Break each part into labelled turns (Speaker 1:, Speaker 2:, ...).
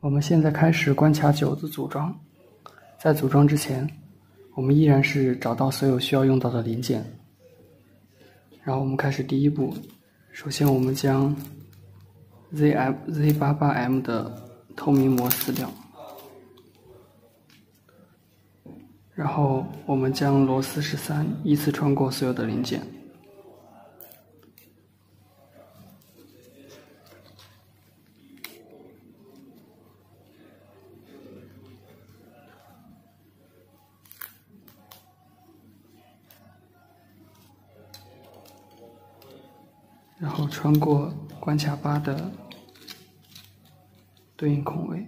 Speaker 1: 我们现在开始关卡九的组装。在组装之前，我们依然是找到所有需要用到的零件。然后我们开始第一步，首先我们将 ZM Z88M 的透明膜撕掉，然后我们将螺丝十三依次穿过所有的零件。然后穿过关卡八的对应孔位，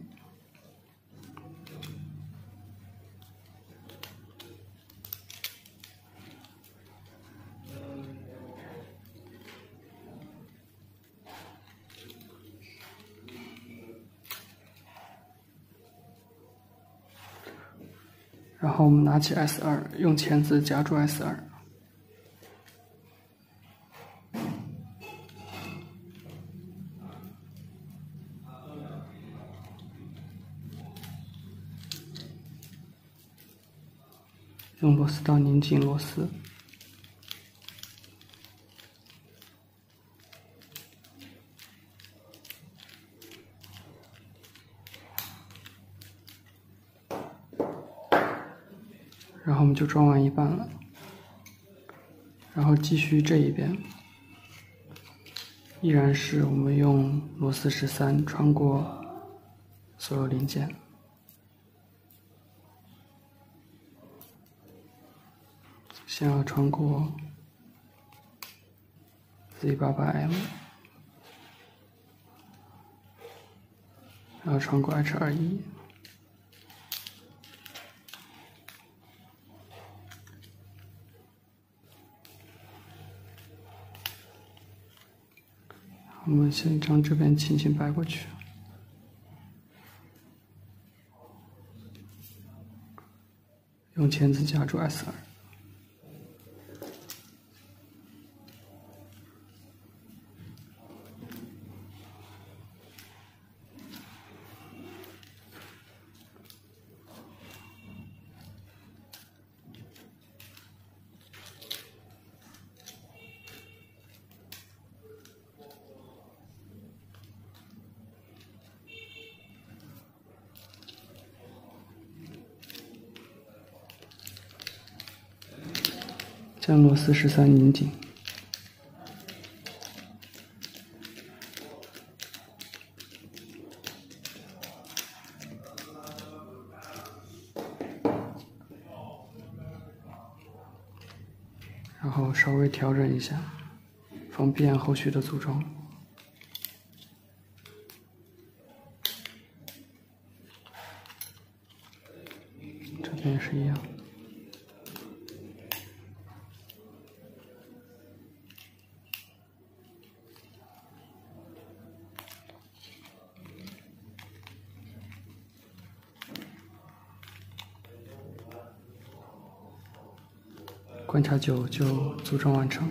Speaker 1: 然后我们拿起 S 二，用钳子夹住 S 二。用螺丝刀拧紧螺丝，然后我们就装完一半了。然后继续这一边，依然是我们用螺丝十三穿过所有零件。先要穿过 Z88M，然后穿过 H21，我们先将这边轻轻掰过去。用钳子夹住 S 二。将螺丝十三拧紧，然后稍微调整一下，方便后续的组装。这边也是一样。观察九就组装完成。